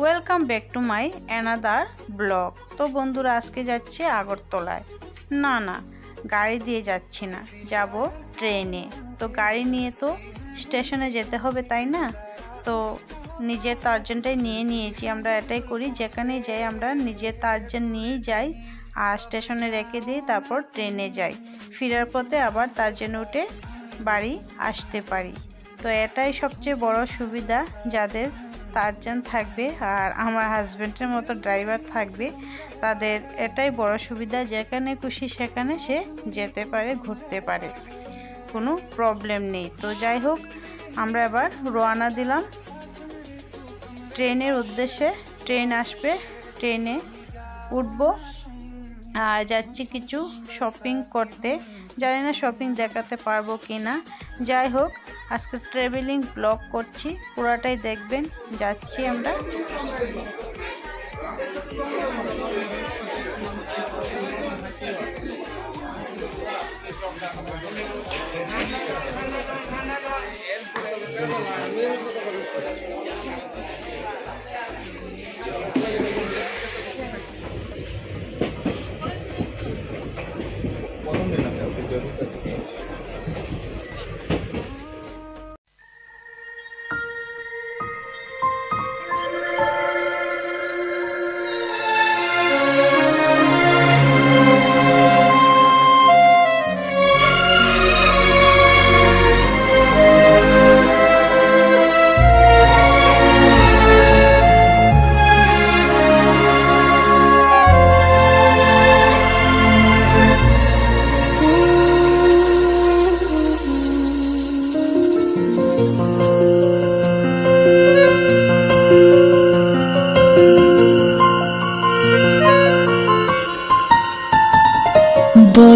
Welcome back to my another blog তো বন্ধুরা, আজকে যাচ্ছে আগরতলায়। না না, গাড়ি দিয়ে যাচ্ছি না, যাব ট্রেনে। তো গাড়ি নিয়ে তো স্টেশনে যেতে হবে, তাই না? তো নিজের তার্জনটাই নিয়ে নিয়েছি, আমরা এটাই করি, যেখানে যাই আমরা নিজের তার্জন নিয়েই যাই, আর স্টেশনে রেখে দিই তারপর ট্রেনে যাই। ফেরার পথে আবার তার্জনে উঠে বাড়ি আসতে পারি। তো এটাই সবচেয়ে বড় সুবিধা যাদের তারজন থাকবে আর আমার হাজব্যান্ডের মতো ড্রাইভার থাকবে। তাদের এটাই বড় সুবিধা, যেখানে খুশি সেখানে সে যেতে পারে, ঘুরতে পারে। কোনো প্রবলেম নেই। তো যাই হোক, আমরা এবার রওনা দিলাম। ট্রেনের উদ্দেশ্যে ট্রেন আসবে, ট্রেনে উঠবো। আর যাচ্ছি কিছু শপিং করতে। জানি না শপিং দেখাতে পারব কি না যাই হোক আজকে ট্রাভেলিং ব্লগ করছি পুরাটাই দেখবেন যাচ্ছি আমরা।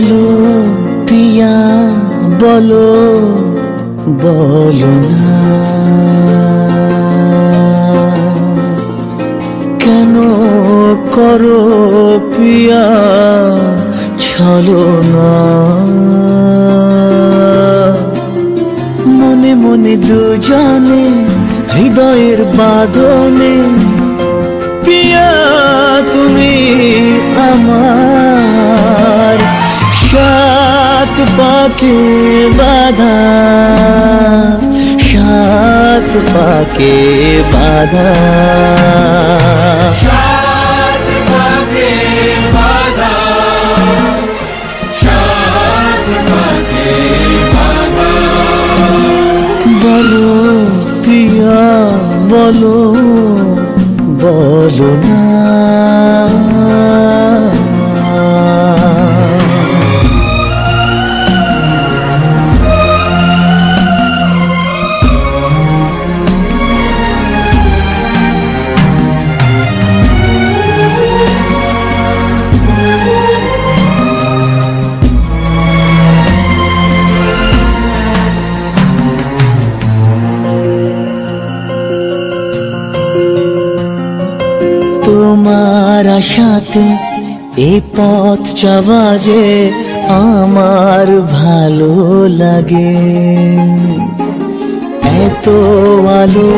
বলো প্রিয়া, বলো বলো না। কেন করো প্রিয়া, ছলো না। মনে মনে দুজনে, হৃদয়ের বাঁধনে, প্রিয়া, তুমি আমার পাকে বাধা সাত পাকে বাধা। পাকে বাধা। বলো প্রিয়া বলো বলো না। তোমার আশাতে এই পথ চাওয়া যে আমার ভালো লাগে। এত আলো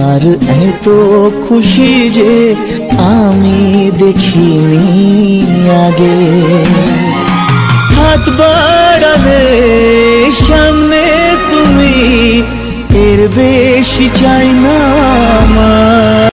আর এত খুশি যে আমি দেখিনি আগে। হাত বাড়ালে সামনে তুমি, এর বেশি চাই না।